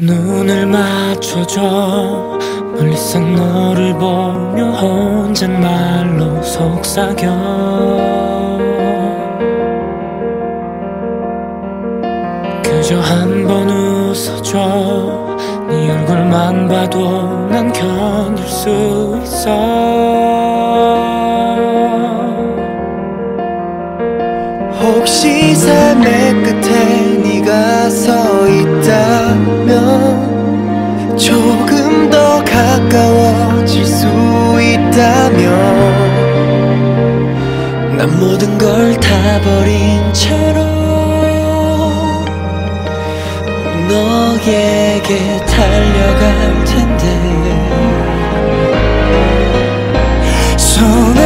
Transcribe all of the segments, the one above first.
눈을 맞춰줘. 멀리서 너를 보며 혼잣말로 속삭여. 그저 한 번 웃어줘. 네 얼굴만 봐도 난 견딜 수 있어. 혹시 삶의 끝에 네가 서 난 모든 걸 다 버린 채로 너에게 달려갈 텐데. 손을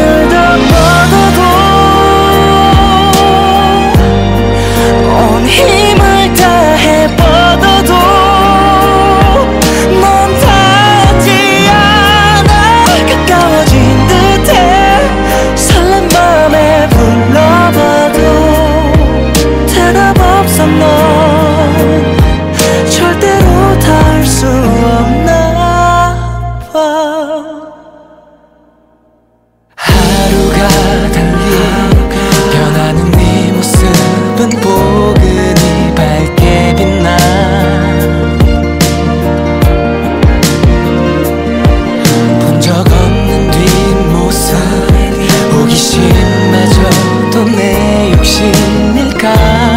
Africa.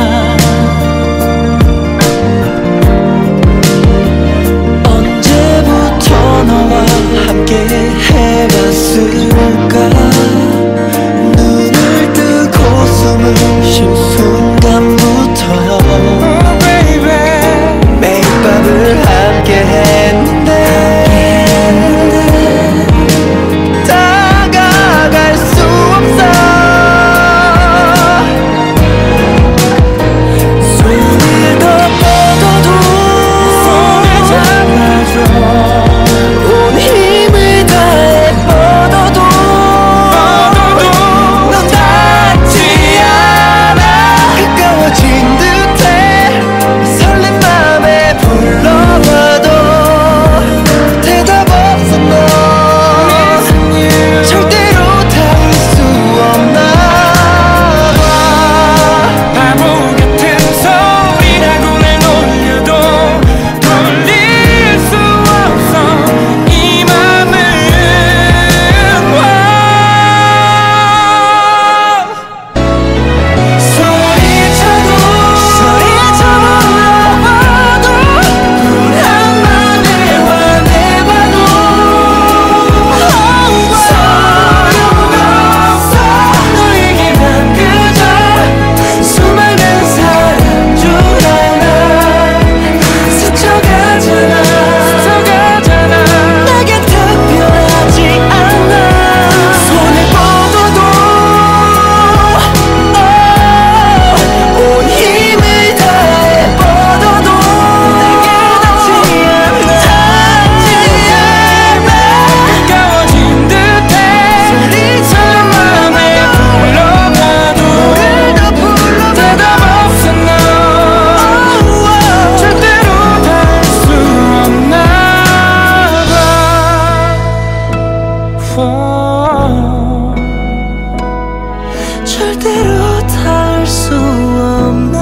절대로 닿을 수 없는